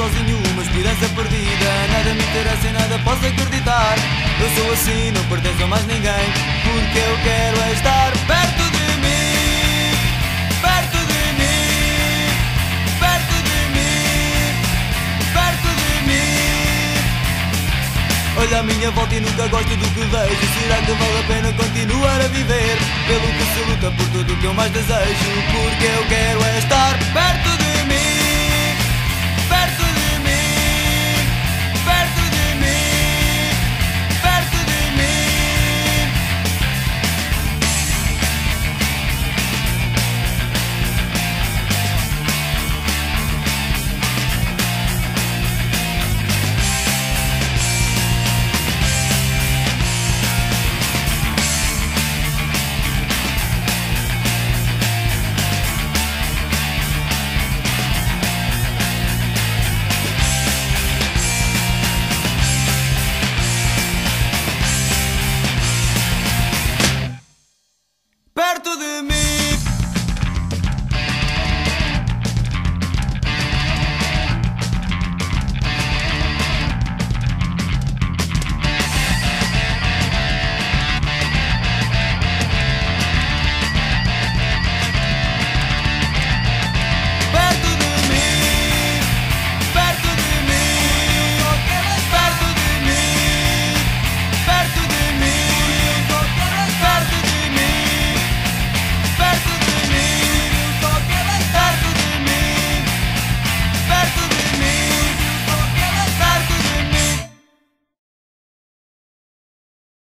sozinho uma esperança perdida. Nada me interessa e nada posso acreditar. Eu sou assim, não pertenço a mais ninguém Porque eu quero é estar perto Olha a minha volta e nunca gosto do que vejo. Será que vale a pena continuar a viver? Pelo que se luta por tudo que eu mais desejo. Porque eu quero é estar perto de